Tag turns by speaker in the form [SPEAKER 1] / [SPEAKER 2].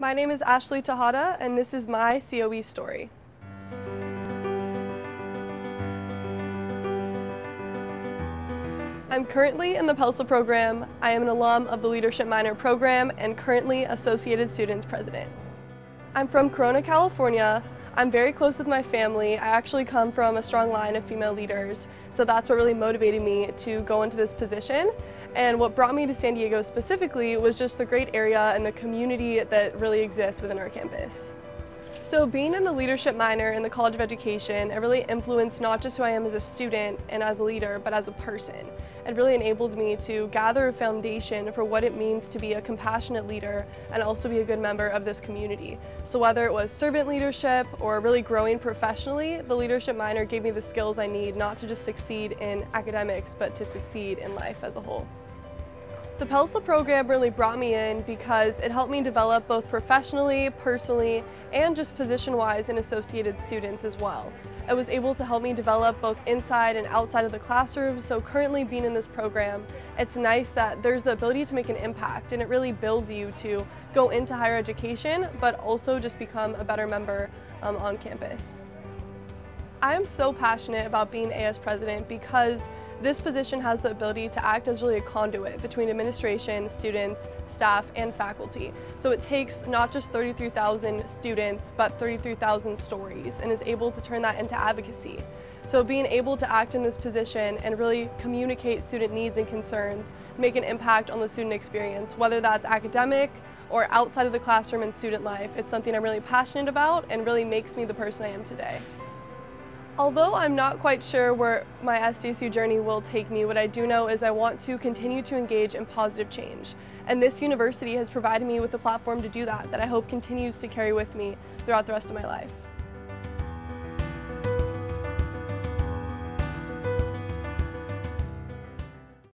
[SPEAKER 1] My name is Ashley Tejada, and this is my COE story. I'm currently in the PELSA program. I am an alum of the Leadership Minor program and currently Associated Students President. I'm from Corona, California. I'm very close with my family. I actually come from a strong line of female leaders, so that's what really motivated me to go into this position. And what brought me to San Diego specifically was just the great area and the community that really exists within our campus. So being in the leadership minor in the College of Education, it really influenced not just who I am as a student and as a leader, but as a person. It really enabled me to gather a foundation for what it means to be a compassionate leader and also be a good member of this community. So whether it was servant leadership or really growing professionally, the leadership minor gave me the skills I need not to just succeed in academics, but to succeed in life as a whole. The PELSA program really brought me in because it helped me develop both professionally, personally, and just position-wise in associated students as well. It was able to help me develop both inside and outside of the classroom, so currently being in this program, it's nice that there's the ability to make an impact and it really builds you to go into higher education, but also just become a better member um, on campus. I am so passionate about being AS president because this position has the ability to act as really a conduit between administration, students, staff, and faculty. So it takes not just 33,000 students, but 33,000 stories and is able to turn that into advocacy. So being able to act in this position and really communicate student needs and concerns, make an impact on the student experience, whether that's academic or outside of the classroom and student life, it's something I'm really passionate about and really makes me the person I am today. Although I'm not quite sure where my SDSU journey will take me, what I do know is I want to continue to engage in positive change. And this university has provided me with a platform to do that, that I hope continues to carry with me throughout the rest of my life.